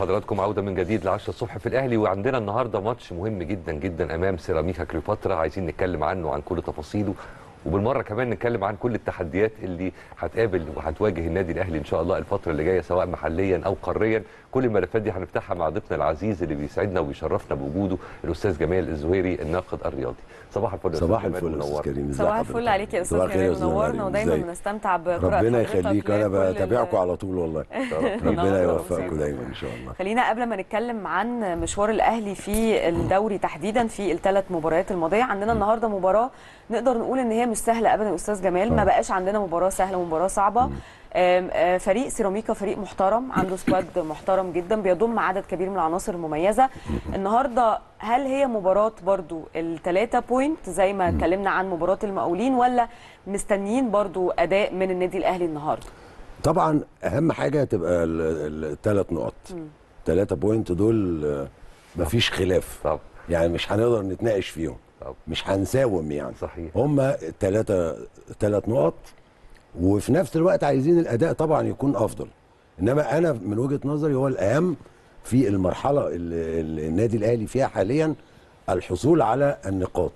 حضراتكم عودة من جديد ل 10 الصبح في الأهلي وعندنا النهارده ماتش مهم جدا جدا أمام سيراميكا كليوباترا عايزين نتكلم عنه وعن كل تفاصيله. وبالمرة كمان نتكلم عن كل التحديات اللي هتقابل وهتواجه النادي الأهلي إن شاء الله الفترة اللي جاية سواء محليا أو قاريا كل الملفات دي هنفتحها مع ضيفنا العزيز اللي بيسعدنا وبيشرفنا بوجوده الأستاذ جمال الزهيري الناض الرياضي صباح الفل صباح الفل. أستاذ كريم صباح؟ الفل عليك يا أستاذ أستاذ منورنا ودايما؟ بنستمتع بقراءة ربنا يخليك أنا بتابعكم على طول والله. ربنا يوفقكم. دايما إن شاء الله خلينا قبل ما نتكلم عن مشوار الأهلي في الدوري تحديدا في الثلاث مباريات الماضية عندنا النهارده مباراة نقدر نقول إن هي مش سهلة ابدا يا أستاذ جمال. ما آه. بقاش عندنا مباراة سهلة ومباراة صعبة. آه، فريق سيراميكا فريق محترم عنده squad محترم جدا بيضم عدد كبير من العناصر المميزة. النهارده هل هي مباراة برضو الثلاثه point زي ما اتكلمنا عن مباراة المقاولين ولا مستنيين برضو أداء من النادي الأهلي النهارده؟ طبعا أهم حاجة تبقى الثلاث نقط. ثلاثة بوينت دول آه، مفيش خلاف. طب. يعني مش هنقدر نتناقش فيهم. طب مش هنساوم يعني. صحيح. هم الثلاثة ثلاث نقط وفي نفس الوقت عايزين الأداء طبعا يكون أفضل. إنما أنا من وجهة نظري هو الأهم في المرحلة اللي اللي النادي الأهلي فيها حاليا الحصول على النقاط.